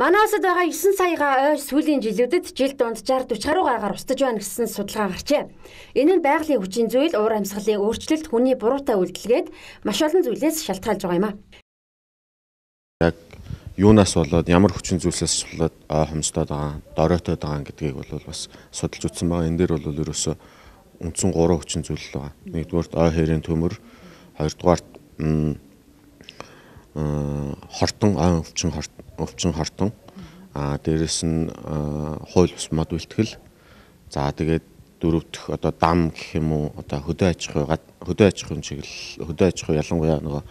Манай улсад байгаа 9 саяга ойр сүүлийн жилүүдэд жил донд 60 40 гаруй гараар устж байна гэсэн судалгаа гарчээ. Энэ нь байгалийн хүчин зүйл, уур амьсгалын өөрчлөлт, хүний буруутай үйлдэлгээд маш олон зүйлээс шалтгаалж байгаа юм а. Яг юунаас болоод ямар хүчин зүйлсээс болоод ой хомсдоод байгаа, доройтоод байгаа гэдгийг бол бас судалж үзсэн байгаа. Энэ дээр бол ерөөсөө үндсэн 3 хүчин зүйл байгаа. Нэгдүгээр ой хэрийн төмөр, хоёрдугаар хортон ой өвчин өвчин хортон а дээрэс нь хууль бус мод бэлтгэл за тэгээд дөрөв дэх одоо дам гэх юм уу одоо хөдөө аж ахуй хөдөө аж ахуйн чиглэл хөдөө аж ахуй ялангуяа нөгөө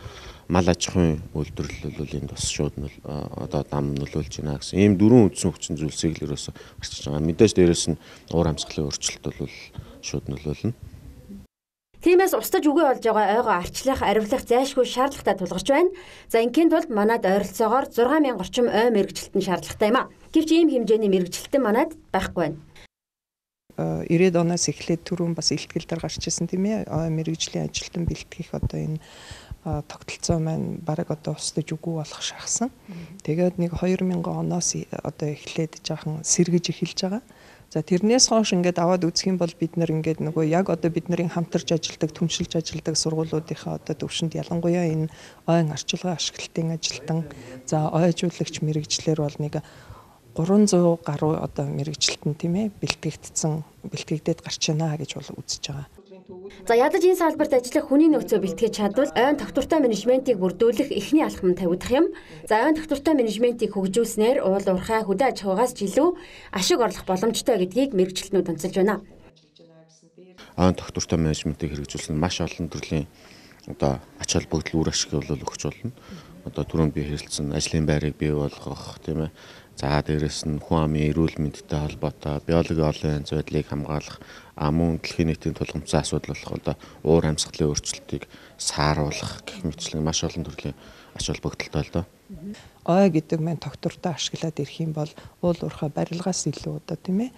мал аж ахуйн үйлдвэрлэл бол энд бас шууд нь одоо дам нөлөөлж байна гэсэн ийм дөрвөн үндсэн хүчин зүйлсийг л ерөөсө гарчиж байгаа. Мэдээж дээрэс нь уур амьсгалын өөрчлөлт бол шууд нөлөөлнө. Тиймээс устдаж үгүй болж байгаа ойгоо арчлах, аривлах зайлшгүй шаардлагатай тулгарч байна. За ингийн тулд манад ойролцоогоор 6000 орчим ой мэрэгчлэлтэн шаардлагатай юм а. Гэвч ийм хэмжээний мэрэгчлэлтэн манад байхгүй байна. 90-ад э, оноос эхлээд түрүүн бас илтгэл дээр гарч ирсэн тийм ээ. Ой мэрэгжлийн ажилтан бэлтгэх одоо энэ тогтолцоо маань баг одоо устдаж үгүй болох шахсан. Тэгээд нэг 2000 оноос одоо эхлээд жаахан сэргэж эхэлж байгаа. За тэрнээс хойш ингээд аваад үзэх юм бол бид нар ингээд нөгөө яг одоо бидний хамтарч ажилладаг, түншилж ажилладаг сургуулиудынхаа одоо төвшөнд ялангуяа энэ ойн арчилгаа ашиглалтын ажилтан за ойжуулагч мэрэгчлэр бол нэг 300 гаруй одоо мэрэгчлэлтэн тийм ээ бэлтгэгдсэн бэлтгэгдээд гарч байна гэж бол үзэж байгаа. За ядаж энэ салбарт ажиллах хүний нөөцөө бэлтгэж чадвал ойн тогтвортой менежментийг бүрдүүлэх эхний алхам тавигдах юм. За ойн тогтвортой менежментийг хөгжүүлснээр уул уурхай хөдөө аж ахуйгаас илүү ашиг орлох боломжтой гэдгийг мэрэгчлэнүүд онцолж байна. Ойн тогтвортой менежментийг хэрэгжүүлсэн маш олон төрлийн одоо ач холбогдол үр ашиг бол өгч болно. Одоо түрүүнд би хэлсэн ажлын байрыг бий болгох тийм ээ За дээрэс нь хүн амын эрүүл мэндтэй холбоотой биологийн олон янз байдлыг хамгаалах мөн дэлхийн нийтийн тулгымцсан асуудал болох одоо уур амьсгалын өөрчлөлтийг сааруулах гэх мэтлэн маш олон төрлийн ач холбогдолтой л доо. Ой гэдэг маань тогтвортой ашиглаад ирэх юм бол уул уурхай барилгаас илүү одоо тийм ээ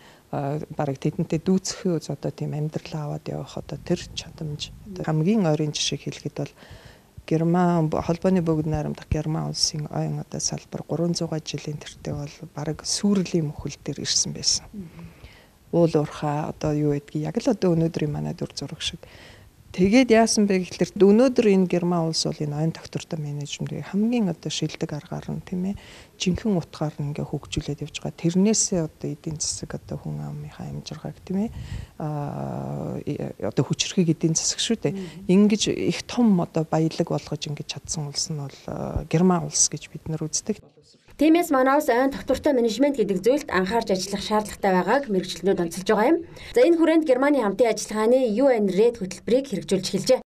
бараг тэдэнтэй дүүцэх одоо тийм амьдралаа аваад явах одоо тэр чадамж хамгийн ойрын жишээ хэлэхэд бол Герман холбооны богино найрамдах Герман улсын ойн одоо салбар 300 жилийн тэртээ бол баг сүрлийн мөхөл дээр ирсэн байсан. Уул уурхаа одоо юу гэдгийг яг л одоо өнөөдрийн манай дүр зураг шиг Тэгээд яасан бэ гэхэлэр өнөөдөр энэ Герман улс бол энэ айн доктортой менежментийг хамгийн одоо шилдэг аргаар нь тийм ээ жинхэнэ утгаар нь ингээ хөгжүүлээд явж байгаа. Тэрнээсээ одоо эдийн засаг одоо хүн амынхаа амжиргааг тийм ээ а одоо хүчрхийг эдийн засаг шүү дээ. Ингиж их том одоо баялаг болгож ингэж чадсан улс нь бол Герман улс гэж бид нар үздэг. Тиймээс манай улс ойн тогтвортой менежмент гэдэг зүйлд анхаарч ажиллах шаардлагатай байгааг мэрэгчлэнүүд онцолж байгаа юм. За энэ хүрээнд Германы хамтын ажиллагааны UN Red хөтөлбөрийг хэрэгжүүлж эхэлжээ.